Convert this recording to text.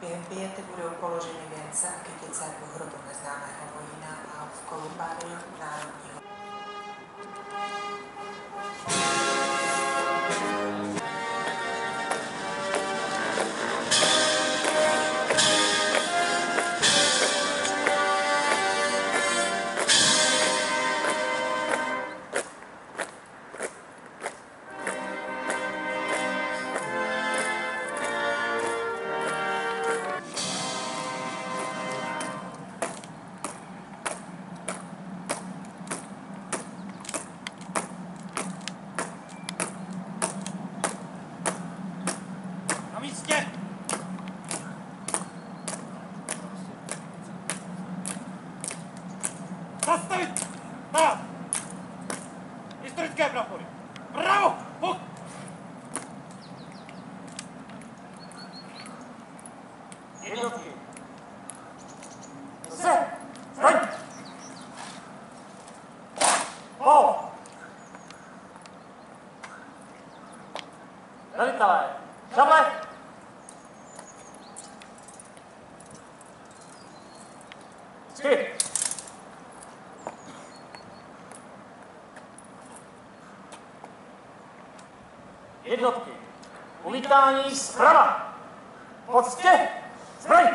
Během biety budou položeny věnce a kytice do hrobu neznámého vojína a v kolumbáriu Národního Zastavit! Tak! Historické prapory! Bravo! Puk! Jednotky! Se! Staň! Po! Jednotky. Uvítání zprava. Poctě. Zbraň.